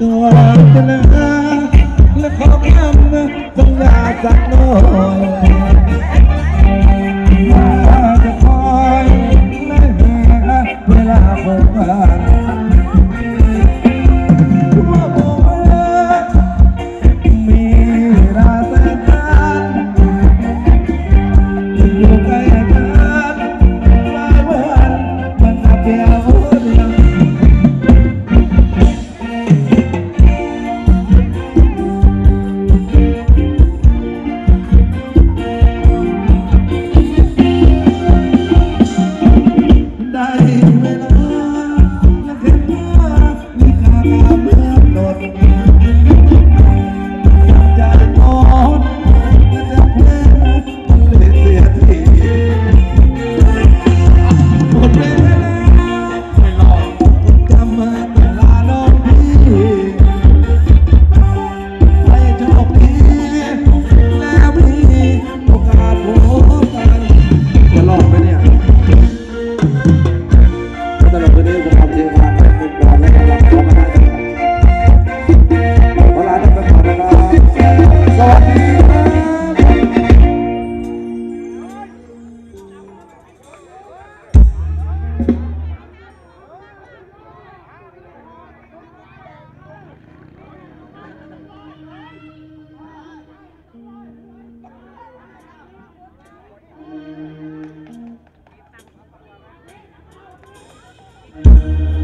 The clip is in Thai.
ตัวจะเหลือและขอคำสัญญาสักหน่อยว่าจะคอยและเหลือเวลาคงผ่าน เว Bye.